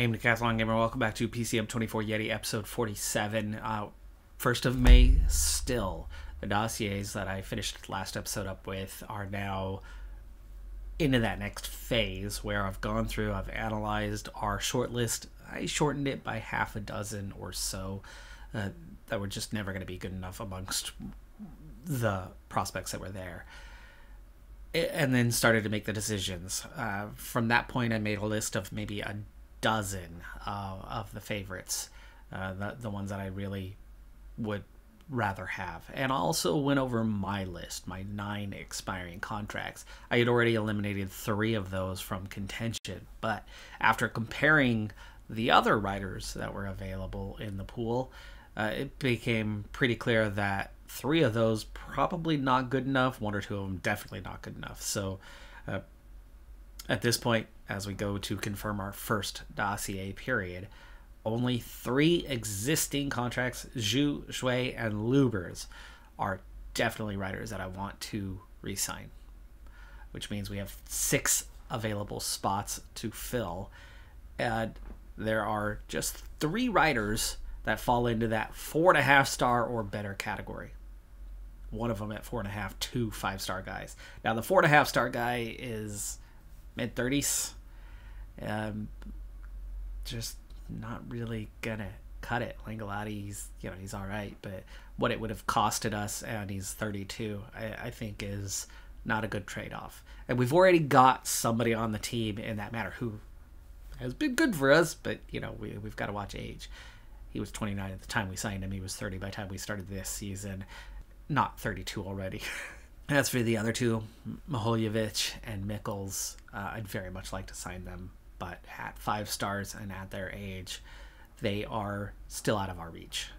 Hey, I'm Decathlon Gamer. Welcome back to PCM 24 Yeti episode 47. Uh, first of May, still. The dossiers that I finished last episode up with are now into that next phase where I've gone through, I've analyzed our shortlist. I shortened it by half a dozen or so uh, that were just never going to be good enough amongst the prospects that were there and then started to make the decisions. Uh, from that point, I made a list of maybe a dozen uh, of the favorites, uh, the, the ones that I really would rather have. And also went over my list, my nine expiring contracts. I had already eliminated three of those from contention, but after comparing the other riders that were available in the pool, uh, it became pretty clear that three of those probably not good enough, one or two of them definitely not good enough. So uh, at this point, as we go to confirm our first dossier period, only three existing contracts, Zhu, Shui, and Lubers, are definitely riders that I want to resign, which means we have six available spots to fill. And there are just three riders that fall into that four and a half star or better category. One of them at four and a half, two five star guys. Now, the four and a half star guy is mid 30s. Um, just not really gonna cut it. Langolotti, he's you know he's all right, but what it would have costed us, and he's 32, I, I think is not a good trade off. And we've already got somebody on the team in that matter who has been good for us, but you know we we've got to watch age. He was 29 at the time we signed him. He was 30 by the time we started this season, not 32 already. As for the other two, Maholjevic and Mikkels, uh, I'd very much like to sign them, but at five stars and at their age, they are still out of our reach.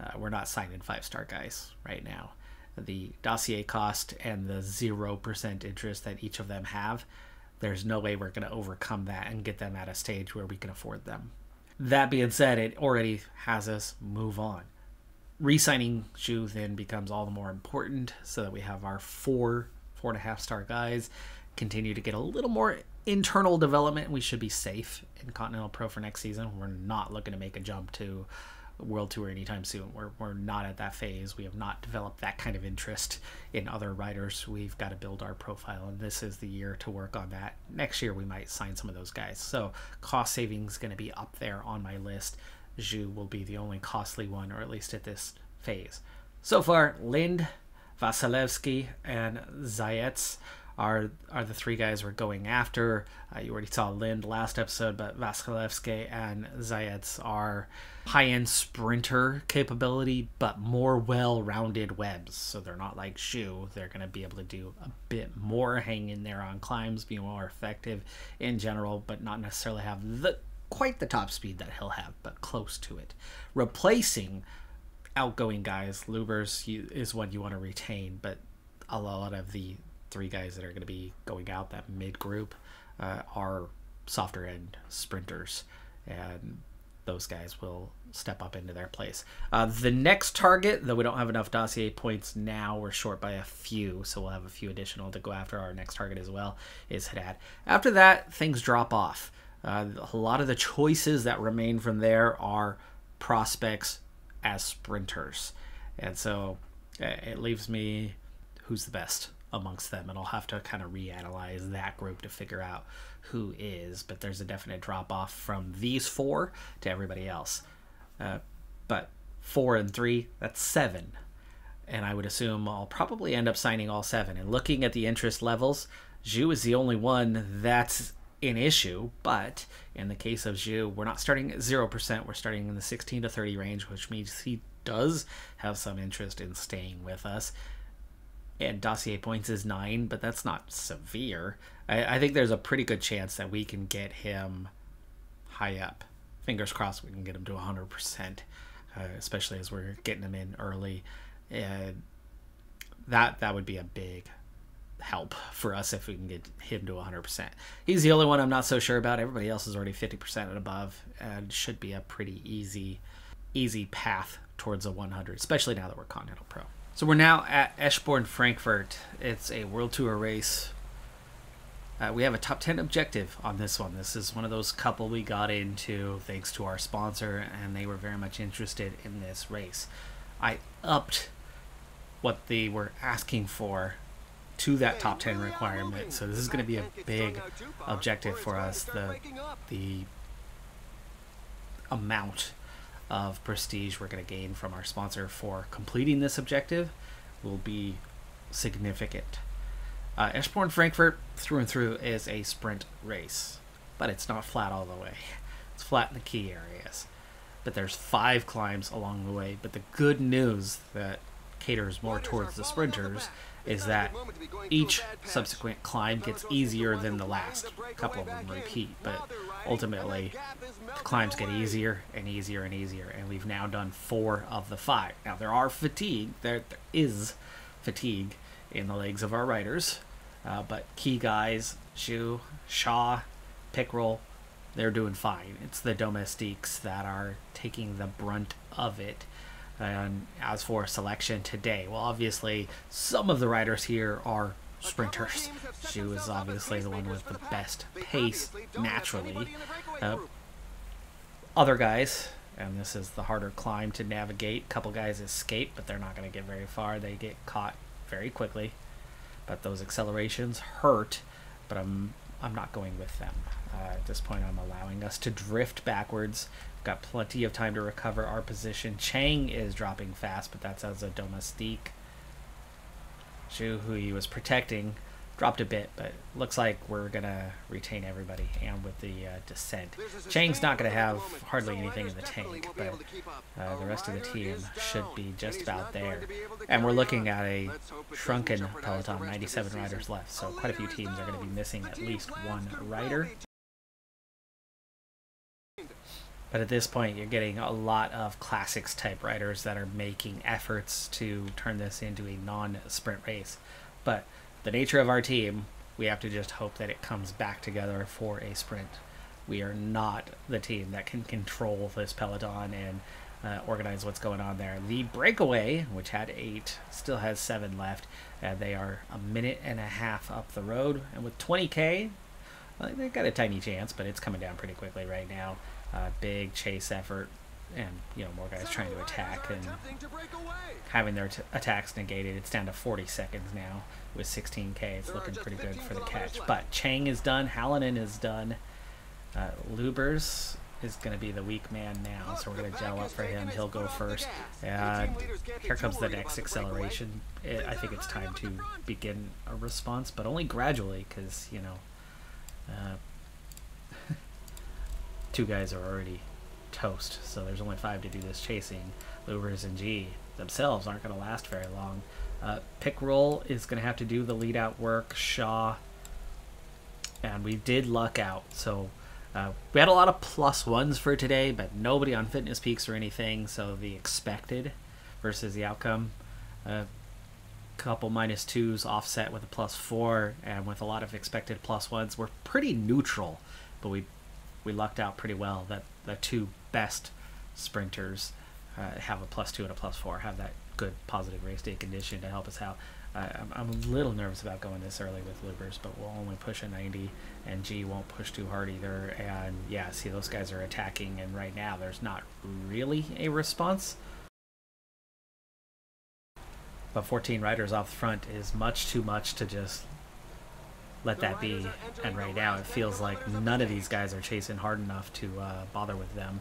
Uh, we're not signing five star guys right now. The dossier cost and the 0% interest that each of them have, there's no way we're going to overcome that and get them at a stage where we can afford them. That being said, it already has us move on re-signing Zhu then becomes all the more important so that we have our four four and a half star guys continue to get a little more internal development. We should be safe in continental pro for next season. We're not looking to make a jump to world tour anytime soon. We're, we're not at that phase. We have not developed that kind of interest in other riders we've got to build our profile and this is the year to work on that. Next year we might sign some of those guys. So cost savings going to be up there on my list Zhu will be the only costly one, or at least at this phase. So far, Lind, Vasilevsky, and Zayets are are the three guys we're going after. Uh, you already saw Lind last episode, but Vasilevsky and Zayets are high-end sprinter capability, but more well-rounded webs. So they're not like Zhu. They're going to be able to do a bit more, hang in there on climbs, be more effective in general, but not necessarily have the quite the top speed that he'll have, but close to it. Replacing outgoing guys, Lubers is what you want to retain, but a lot of the three guys that are going to be going out that mid group uh, are softer end sprinters, and those guys will step up into their place. Uh, the next target, though we don't have enough dossier points now, we're short by a few, so we'll have a few additional to go after our next target as well, is Haddad. After that, things drop off. Uh, a lot of the choices that remain from there are prospects as sprinters. And so uh, it leaves me who's the best amongst them. And I'll have to kind of reanalyze that group to figure out who is. But there's a definite drop off from these four to everybody else. Uh, but four and three, that's seven. And I would assume I'll probably end up signing all seven. And looking at the interest levels, Zhu is the only one that's an issue, but in the case of Zhu, we're not starting at 0%, we're starting in the 16 to 30 range, which means he does have some interest in staying with us. And dossier points is 9, but that's not severe. I, I think there's a pretty good chance that we can get him high up. Fingers crossed we can get him to 100%, uh, especially as we're getting him in early. And that that would be a big help for us if we can get him to 100%. He's the only one I'm not so sure about. Everybody else is already 50% and above and should be a pretty easy easy path towards a 100, especially now that we're Continental Pro. So we're now at Eschborn Frankfurt. It's a World Tour race Uh, we have a top 10 objective on this one. This is one of those couple we got into thanks to our sponsor, and they were very much interested in this race. I upped what they were asking for to that top 10 requirement. So this is going to be a big objective for us. The the amount of prestige we're going to gain from our sponsor for completing this objective will be significant. Uh, Eschborn Frankfurt through and through is a sprint race, but it's not flat all the way. It's flat in the key areas. But there's five climbs along the way. But the good news that caters more towards the sprinters is that each subsequent climb gets easier than the last. A couple of them repeat, but ultimately the climbs get easier and easier and easier. And we've now done four of the five. Now there are fatigue. There, there is fatigue in the legs of our riders, uh, but key guys, Zhu, Shaw, Pickrell, they're doing fine. It's the domestiques that are taking the brunt of it. And as for selection today, well, obviously, some of the riders here are sprinters. She was obviously the one with the best pace naturally. Uh, other guys, and this is the harder climb to navigate. A couple guys escape, but they're not going to get very far. They get caught very quickly. But those accelerations hurt, but I'm I'm not going with them. Uh, at this point, I'm allowing us to drift backwards Got plenty of time to recover our position. Chang is dropping fast, but that's as a domestique. Zhu, who he was protecting, dropped a bit, but looks like we're going to retain everybody and with the uh, descent. Chang's not going to have hardly anything in the tank, but uh, the rest of the team should be just about there. And we're looking at a shrunken peloton, 97 riders left, so quite a few teams are going to be missing at least one rider. But at this point, you're getting a lot of classics type riders that are making efforts to turn this into a non sprint race. But the nature of our team, we have to just hope that it comes back together for a sprint. We are not the team that can control this peloton and uh, organize what's going on there. The breakaway, which had eight, still has seven left. Uh, they are a minute and a half up the road, and with 20k, well, they got a tiny chance, but it's coming down pretty quickly right now uh, big chase effort and you know more guys trying to attack and having their attacks negated. It's down to 40 seconds now with 16k. It's looking pretty good for the catch. But Chang is done. Hallinan is done. Uh, Lubers is going to be the weak man now, so we're going to gel up for him. He'll go first. And here comes the next acceleration. It, I think it's time to begin a response, but only gradually because, you know, uh, two guys are already toast, so there's only five to do this chasing. Lubers and G themselves aren't going to last very long. Uh, Pickrell is going to have to do the lead out work. Shaw, and we did luck out. So uh, we had a lot of plus ones for today, but nobody on Fitness Peaks or anything. So the expected versus the outcome. A uh, couple minus twos offset with a plus four, and with a lot of expected plus ones, we're pretty neutral. But we we lucked out pretty well that the two best sprinters uh, have a plus two and a plus four, have that good positive race day condition to help us out. Uh, I'm, I'm, a little nervous about going this early with Lubers, but we'll only push a 90, and G won't push too hard either. And yeah, see, those guys are attacking, and right now there's not really a response. But 14 riders off the front is much too much to just let that be. And right now, it feels like none of these guys are chasing hard enough to uh, bother with them.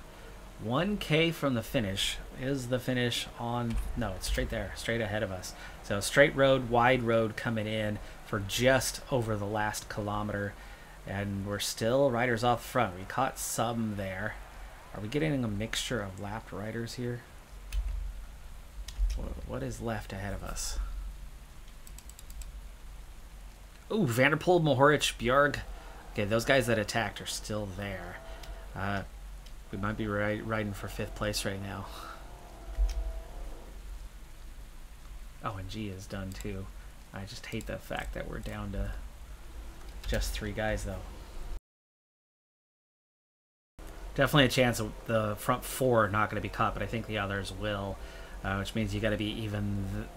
1K from the finish is the finish on. No, it's straight there, straight ahead of us. So, straight road, wide road coming in for just over the last kilometer. And we're still riders off front. We caught some there. Are we getting a mixture of lapped riders here? What is left ahead of us? Ooh, van der Poel, Mohoric, Bjerg. Okay, those guys that attacked are still there. Uh, we might be ri riding for fifth place right now. Oh, and G is done too. I just hate the fact that we're down to just three guys, though. Definitely a chance of the front four are not going to be caught, but I think the others will, uh, which means you got to be even th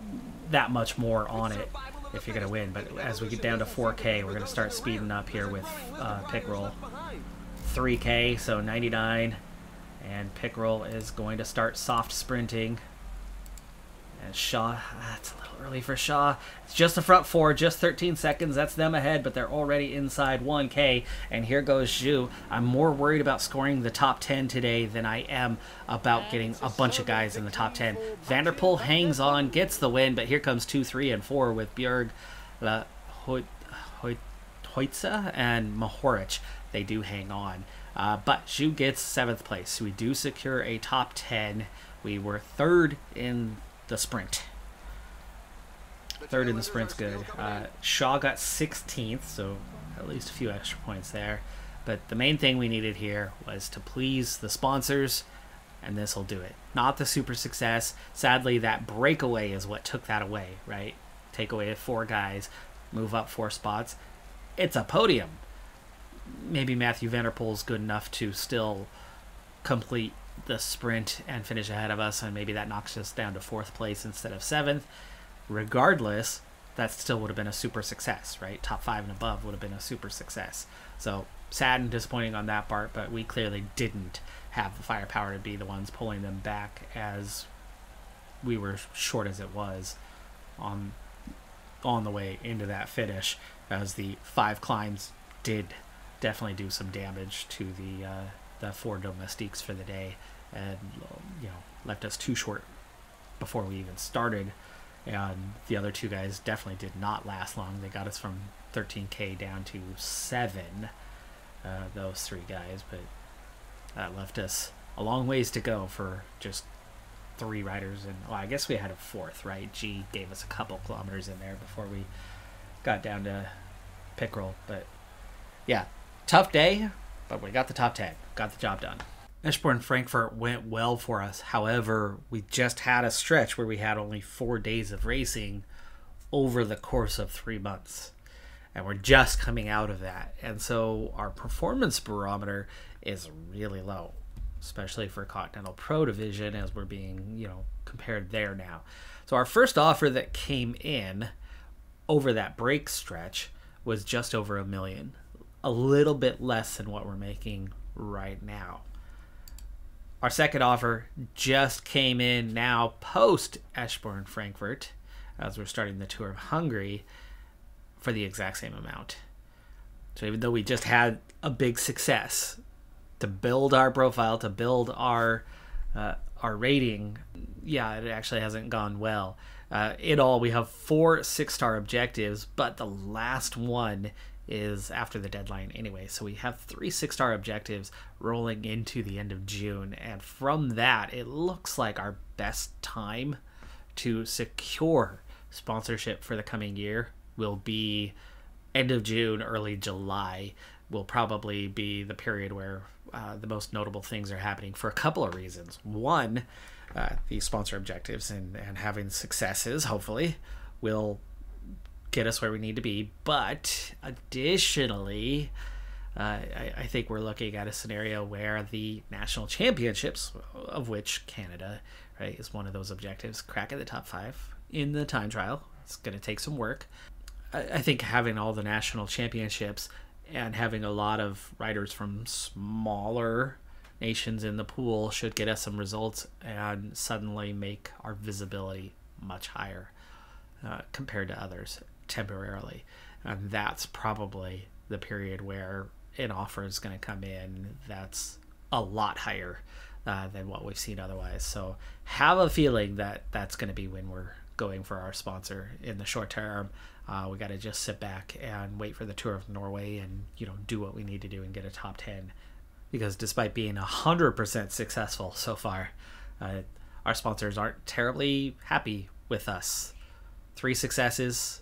that much more on it if you're going to win. But as we get down to 4K, we're going to start speeding up here with uh, Pickrell. 3K, so 99. And Pickrell is going to start soft sprinting. And Shaw, that's a little early for Shaw. It's just the front four, just 13 seconds. That's them ahead, but they're already inside 1K. And here goes Zhu. I'm more worried about scoring the top 10 today than I am about getting a bunch of guys in the top 10. van der Poel hangs on, gets the win, but here comes 2, 3, and 4 with Bjerg, La Hoytza, and Mohoric. They do hang on. Uh, but Zhu gets seventh place. We do secure a top 10. We were third in the sprint. Third in the sprint's good. Uh, Shaw got 16th, so at least a few extra points there. But the main thing we needed here was to please the sponsors, and this will do it. Not the super success. Sadly, that breakaway is what took that away, right? Take away four guys, move up four spots. It's a podium. Maybe Matthew van der Poel is good enough to still complete the sprint and finish ahead of us, and maybe that knocks us down to fourth place instead of seventh. Regardless, that still would have been a super success, right? Top five and above would have been a super success. So sad and disappointing on that part, but we clearly didn't have the firepower to be the ones pulling them back as we were short as it was on on the way into that finish as the five climbs did definitely do some damage to the uh, the four domestiques for the day, and you know left us too short before we even started. And the other two guys definitely did not last long. They got us from 13k down to seven. Uh, those three guys, but that left us a long ways to go for just three riders. And well, I guess we had a fourth, right? G gave us a couple kilometers in there before we got down to Pickrell. But yeah, tough day, but we got the top 10, got the job done. Eschborn Frankfurt went well for us. However, we just had a stretch where we had only four days of racing over the course of three months. And we're just coming out of that. And so our performance barometer is really low, especially for Continental Pro Division as we're being, you know, compared there now. So our first offer that came in over that break stretch was just over a million a little bit less than what we're making right now. Our second offer just came in now post Eschborn Frankfurt as we're starting the tour of Hungary for the exact same amount. So even though we just had a big success to build our profile, to build our uh, our rating, yeah, it actually hasn't gone well. Uh, in all, we have four six star objectives, but the last one is after the deadline anyway. So we have three six star objectives rolling into the end of June. And from that, it looks like our best time to secure sponsorship for the coming year will be end of June, early July. Will probably be the period where uh, the most notable things are happening for a couple of reasons. One, uh, the sponsor objectives and, and having successes, hopefully, will get us where we need to be. But additionally, uh, I, I, think we're looking at a scenario where the national championships, of which Canada right is one of those objectives, crack at the top five in the time trial. It's going to take some work. I, I think having all the national championships and having a lot of riders from smaller nations in the pool should get us some results and suddenly make our visibility much higher uh, compared to others temporarily. And that's probably the period where an offer is going to come in that's a lot higher uh, than what we've seen otherwise. So have a feeling that that's going to be when we're going for our sponsor in the short term. Uh, we got to just sit back and wait for the tour of Norway and you know do what we need to do and get a top ten. Because despite being hundred percent successful so far, uh, our sponsors aren't terribly happy with us. Three successes,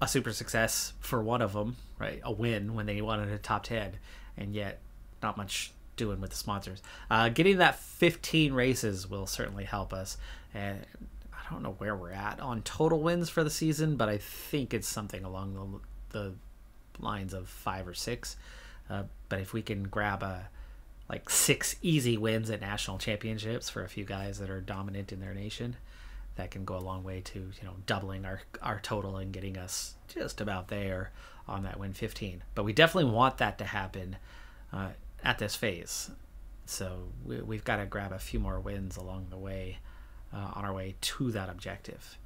a super success for one of them, right? A win when they wanted a top 10, and yet not much doing with the sponsors. Uh, getting that 15 races will certainly help us. And I don't know where we're at on total wins for the season, but I think it's something along the, the lines of five or six. Uh, but if we can grab a like six easy wins at national championships for a few guys that are dominant in their nation, that can go a long way to you know doubling our our total and getting us just about there on that win 15. But we definitely want that to happen uh, at this phase. So we, have got to grab a few more wins along the way uh, on our way to that objective.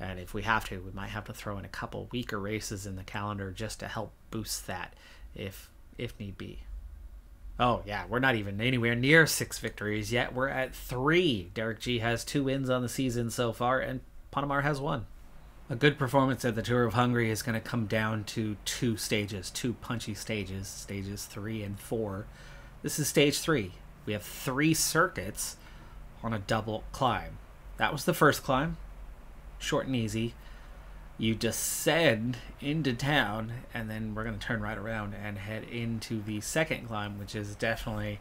And if we have to, we might have to throw in a couple weaker races in the calendar just to help boost that if if need be. Oh yeah, we're not even anywhere near six victories yet. We're at three. Derek G has two wins on the season so far, and Ponomar has one. A good performance at the Tour of Hungary is going to come down to two stages, two punchy stages, stages three and four. This is stage three. We have three circuits on a double climb. That was the first climb, short and easy. You descend into town, and then we're going to turn right around and head into the second climb, which is definitely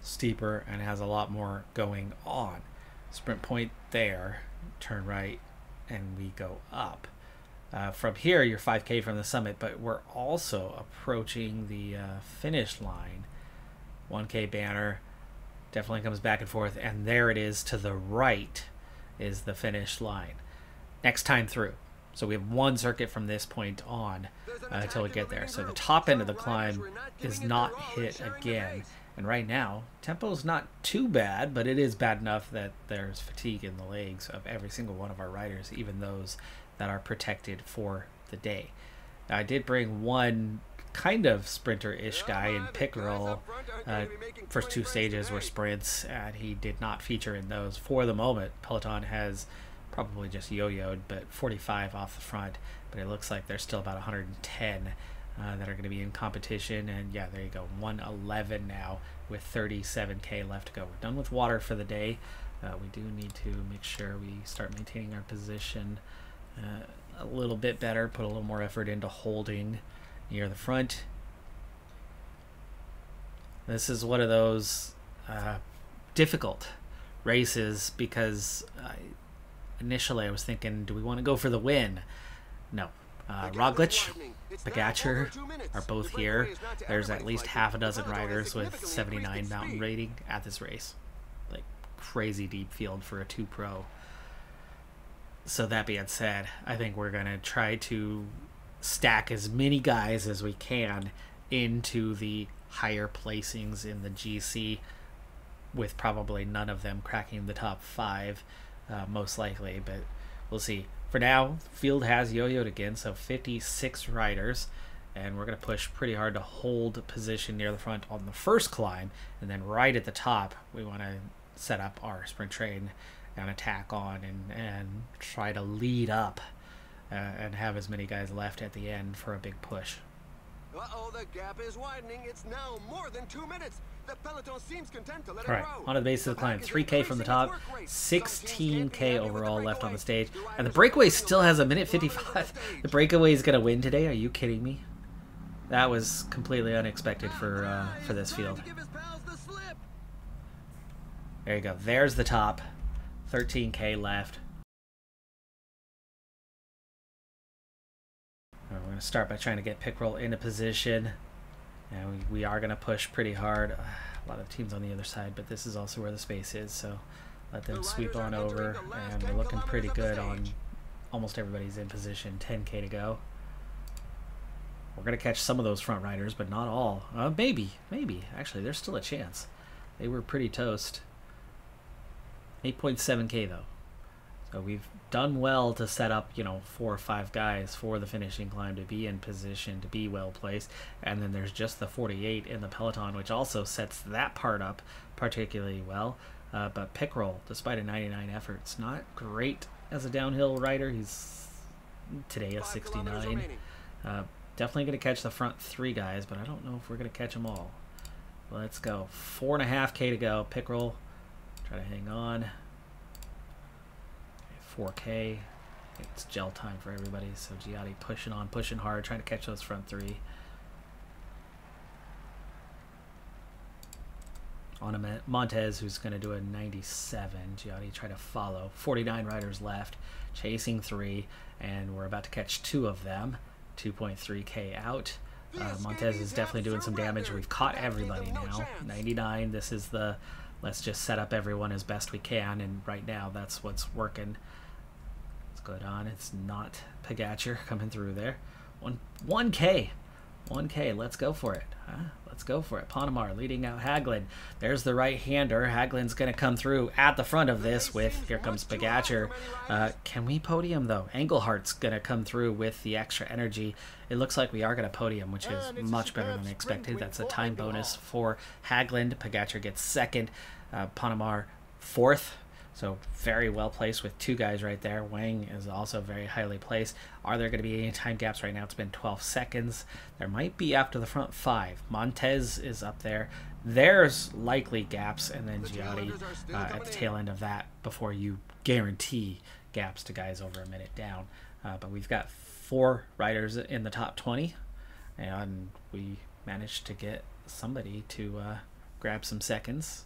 steeper and has a lot more going on. Sprint point there, turn right, and we go up. Uh, from here, you're 5K from the summit, but we're also approaching the uh, finish line. 1K banner definitely comes back and forth, and there it is to the right is the finish line. Next time through. So we have one circuit from this point on uh, until we get there. So the top end of the climb is not hit again. And right now, tempo is not too bad, but it is bad enough that there's fatigue in the legs of every single one of our riders, even those that are protected for the day. Now, I did bring one kind of sprinter-ish guy in Pickerel. Uh, first two stages were sprints, and he did not feature in those for the moment. Peloton has probably just yo-yoed, but 45 off the front. But it looks like there's still about 110 uh, that are going to be in competition. And yeah, there you go, 111 now with 37k left to go. We're done with water for the day. Uh, we do need to make sure we start maintaining our position uh, a little bit better, put a little more effort into holding near the front. This is one of those uh, difficult races because initially I was thinking, do we want to go for the win? No. Uh, Roglic, Pogacar are both here. There's at least half a dozen riders with 79 mountain rating at this race. Like crazy deep field for a 2 pro. So that being said, I think we're going to try to stack as many guys as we can into the higher placings in the GC, with probably none of them cracking the top five, uh, most likely. But we'll see. For now, field has yo-yoed again, so 56 riders, and we're going to push pretty hard to hold position near the front on the first climb, and then right at the top, we want to set up our sprint train and attack on and, and try to lead up uh, and have as many guys left at the end for a big push. Uh-oh, the gap is widening. It's now more than two minutes. The peloton seems content to let All right, on to the base of the climb. 3K from the top, 16K overall left on the stage. And the breakaway still has a minute 55. The breakaway is going to win today? Are you kidding me? That was completely unexpected for uh, for this field. There you go. There's the top. 13K left. We're going to start by trying to get Pickerel into position. And we, we are going to push pretty hard. A lot of teams on the other side, but this is also where the space is, so let them sweep on over. And we're looking pretty good on almost everybody's in position. 10k to go. We're going to catch some of those front riders, but not all. Uh, maybe, maybe. Actually, there's still a chance. They were pretty toast. 8.7k though. So we've done well to set up, you know, four or five guys for the finishing climb to be in position, to be well placed. And then there's just the 48 in the peloton, which also sets that part up particularly well. Uh, but Pickerel, despite a 99 effort, it's not great as a downhill rider. He's today a 69. Uh, definitely going to catch the front three guys, but I don't know if we're going to catch them all. Let's go. Four and a half K to go. Pickerel, try to hang on. 4K. It's gel time for everybody. So Giotti pushing on, pushing hard, trying to catch those front three. On a Montez, who's going to do a 97. Giotti try to follow. 49 riders left, chasing three, and we're about to catch two of them. 2.3k out. Uh, Montez is definitely doing some damage. We've caught everybody now. 99. This is the let's just set up everyone as best we can, and right now that's what's working. Good on. It's not Pogacar coming through there. One, 1K. 1K. Let's go for it. Huh? Let's go for it. Ponomar leading out Haglin. There's the right-hander. Haglin's going to come through at the front of this with, here comes Pogacar. Uh, can we podium, though? Englehart's going to come through with the extra energy. It looks like we are going to podium, which is much better than expected. That's a time bonus for Haglin. Pogacar gets second. Uh, Ponomar fourth. So very well placed with two guys right there. Wang is also very highly placed. Are there going to be any time gaps right now? It's been 12 seconds. There might be after the front five. Montez is up there. There's likely gaps, and then Giotti uh, at the tail end of that before you guarantee gaps to guys over a minute down. Uh, but we've got four riders in the top 20, and we managed to get somebody to uh, grab some seconds.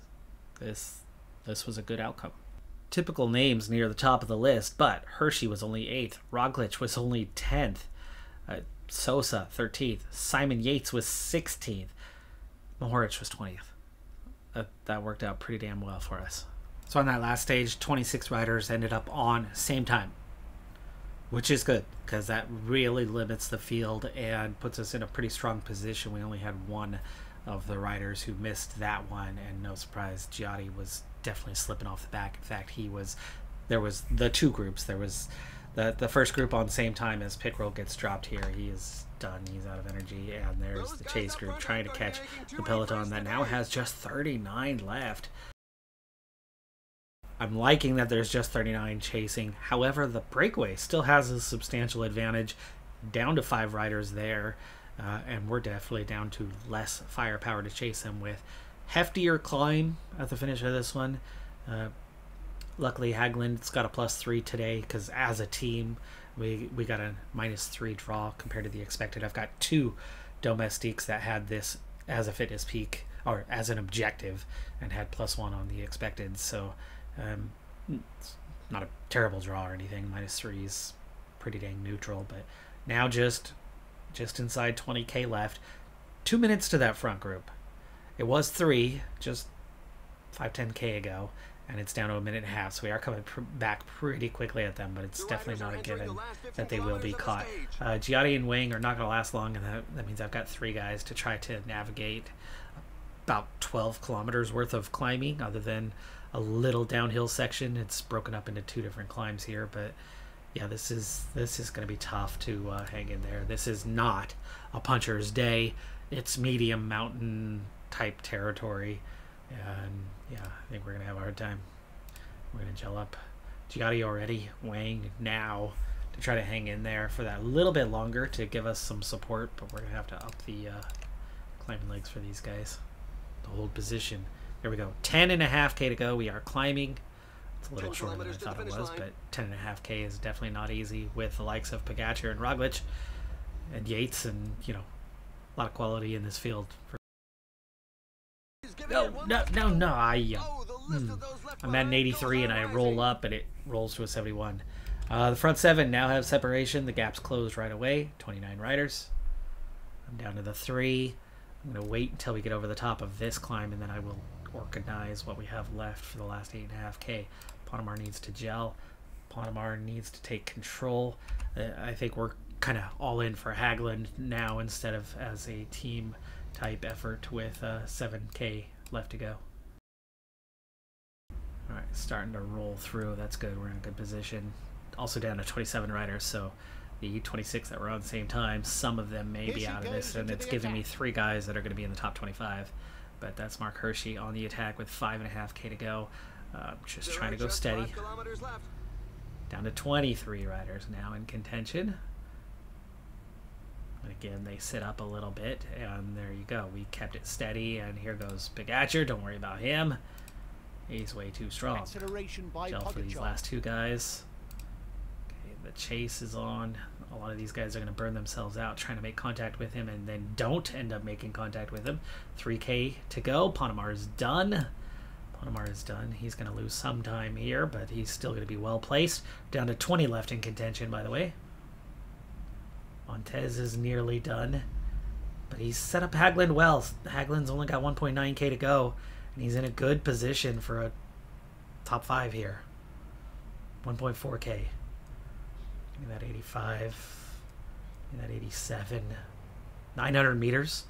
This this was a good outcome typical names near the top of the list, but Hirschi was only 8th, Roglic was only 10th, uh, Sosa 13th, Simon Yates was 16th, Mohoric was 20th. That, that worked out pretty damn well for us. So on that last stage, 26 riders ended up on same time, which is good because that really limits the field and puts us in a pretty strong position. We only had one of the riders who missed that one, and no surprise, Giotti was definitely slipping off the back. In fact, he was. There was the two groups. There was the the first group on the same time as Pickrell gets dropped here. He is done. He's out of energy, and there's the chase group trying to catch the peloton that now has just 39 left. I'm liking that there's just 39 chasing. However, the breakaway still has a substantial advantage, down to five riders there, uh, and we're definitely down to less firepower to chase them with heftier climb at the finish of this one. Uh, luckily, Haglin's got a plus three today because as a team, we we got a minus three draw compared to the expected. I've got two domestiques that had this as a fitness peak or as an objective and had plus one on the expected. So, um, not a terrible draw or anything. Minus three is pretty dang neutral. But now just just inside 20k left. Two minutes to that front group. It was three just five ten k ago, and it's down to a minute and a half. So we are coming pr back pretty quickly at them, but it's definitely not a given that they will be caught. Uh, Giotti and Wing are not going to last long, and that, that means I've got three guys to try to navigate about 12 kilometers worth of climbing, other than a little downhill section. It's broken up into two different climbs here, but yeah, this is this is going to be tough to uh, hang in there. This is not a puncher's day. It's medium mountain type territory. And yeah, I think we're going to have a hard time. We're going to gel up Giotti already, Wang now to try to hang in there for that little bit longer to give us some support, but we're going to have to up the uh, climbing legs for these guys to hold position. There we go. 10 and a half K to go. We are climbing. It's a little shorter than I thought it was, line. but 10 and a half K is definitely not easy with the likes of Pogacar and Roglic and Yates and, you know, a lot of quality in this field for no, no, no, no. I, uh, hmm. I'm at an 83 and I roll up and it rolls to a 71. Uh, the front seven now have separation. The gap's closed right away. 29 riders. I'm down to the three. I'm going to wait until we get over the top of this climb and then I will organize what we have left for the last 8.5k. Ponomar needs to gel. Ponomar needs to take control. Uh, I think we're kind of all in for Haglin now instead of as a team type effort with uh, 7k left to go. All right, starting to roll through. That's good. We're in a good position. Also down to 27 riders, so the 26 that were on the same time, some of them may be out of this, and it's giving me three guys that are going to be in the top 25. But that's Marc Hirschi on the attack with five and a half k to go. Uh, just trying to go steady. Down to 23 riders now in contention. And Again, they sit up a little bit, and there you go. We kept it steady, and here goes Pogacar. Don't worry about him. He's way too strong. Gel for these last two guys. Okay, the chase is on. A lot of these guys are going to burn themselves out trying to make contact with him, and then don't end up making contact with him. 3K to go. Ponomar is done. Ponomar is done. He's going to lose some time here, but he's still going to be well placed. Down to 20 left in contention, by the way. Montez is nearly done. But he's set up Haglin well. Haglin's only got 1.9k to go. And he's in a good position for a top five here. 1.4k. that 85. that 87. 900 meters.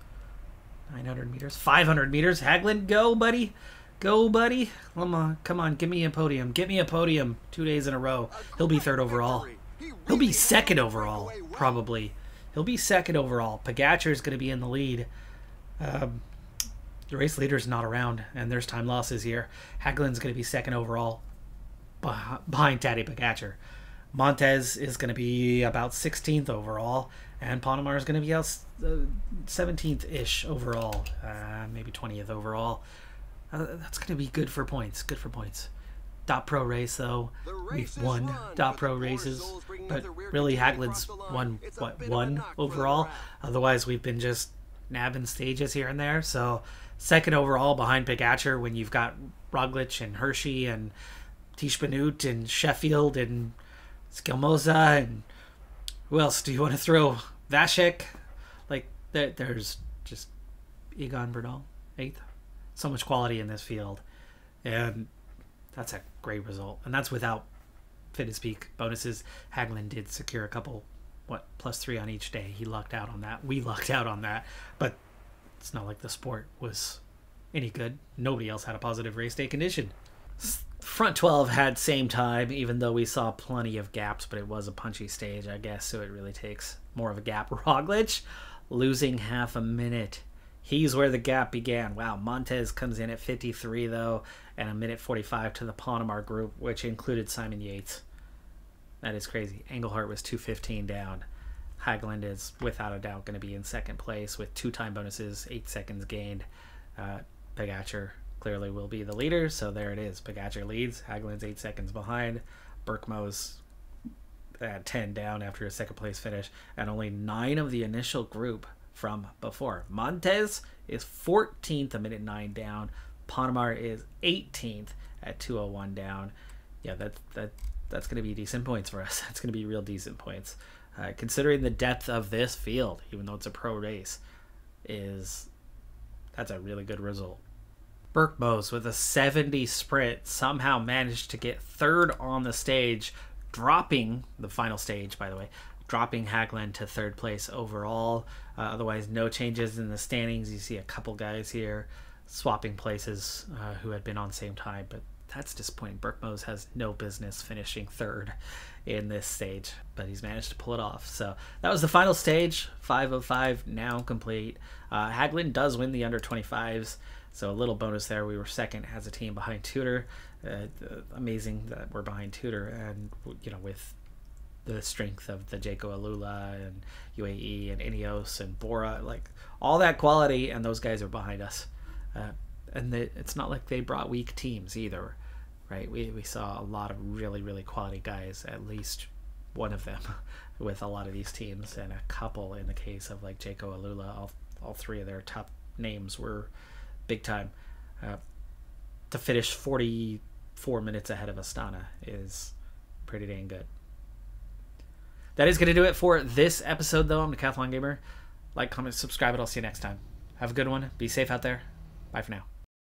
900 meters. 500 meters. Haglund, go, buddy. Go, buddy. Come on, come on. Give me a podium. Get me a podium. Two days in a row. He'll be third overall. He'll be second overall, probably. He'll be second overall. Pogacar is going to be in the lead. Um, the race leader is not around, and there's time losses here. Haglund's going to be second overall behind Tadej Pogacar. Montez is going to be about 16th overall, and Ponomar is going to be out 17th ish overall, uh, maybe 20th overall. Uh, that's going to be good for points. Good for points. Dot Pro race though, we've won run, Dot Pro races, but really Haglund's won what one overall. Otherwise, we've been just nabbing stages here and there. So second overall behind Pogacar when you've got Roglic and Hirschi and Tiesj Benoot and Sheffield and Schelmoza and who else do you want to throw? Vasek, like there, there's just Egan Bernal eighth. So much quality in this field, and that's a great result. And that's without fitness peak bonuses. Haglin did secure a couple, what plus three on each day. He lucked out on that. We lucked out on that, but it's not like the sport was any good. Nobody else had a positive race day condition. Front 12 had same time, even though we saw plenty of gaps, but it was a punchy stage, I guess, so it really takes more of a gap. Roglic losing half a minute. He's where the gap began. Wow, Montez comes in at 53, though, and a minute 45 to the Ponomar group, which included Simon Yates. That is crazy. Engelhart was 215 down. Haglund is without a doubt going to be in second place with two time bonuses, eight seconds gained. Uh, clearly will be the leader. So there it is. Pogacar leads. Haglund's eight seconds behind. Burkmo's at 10 down after a second place finish. And only nine of the initial group from before. Montez is 14th, a minute nine down. Ponomar is 18th at 201 down. Yeah, that that that's going to be decent points for us. That's going to be real decent points. Uh, considering the depth of this field, even though it's a pro race, is that's a really good result. Burkmos with a 70 sprint somehow managed to get third on the stage, dropping the final stage, by the way, dropping Haglund to third place overall. Uh, otherwise, no changes in the standings. You see a couple guys here swapping places uh, who had been on same time, but that's disappointing. Burkmos has no business finishing third in this stage, but he's managed to pull it off. So that was the final stage, 505 now complete. Uh, Haglund does win the under 25s. So a little bonus there. We were second as a team behind Tudor. Uh, amazing that we're behind Tudor, and you know with the strength of the Jayco AlUla and UAE and Ineos and Bora, like all that quality, and those guys are behind us. Uh, and they, it's not like they brought weak teams either, right? We we saw a lot of really really quality guys, at least one of them, with a lot of these teams, and a couple in the case of like Jayco AlUla. All all three of their top names were big time. Uh, to finish 44 minutes ahead of Astana is pretty dang good. That is going to do it for this episode, though. I'm the Decathlon Gamer. Like, comment, subscribe, and I'll see you next time. Have a good one. Be safe out there. Bye for now.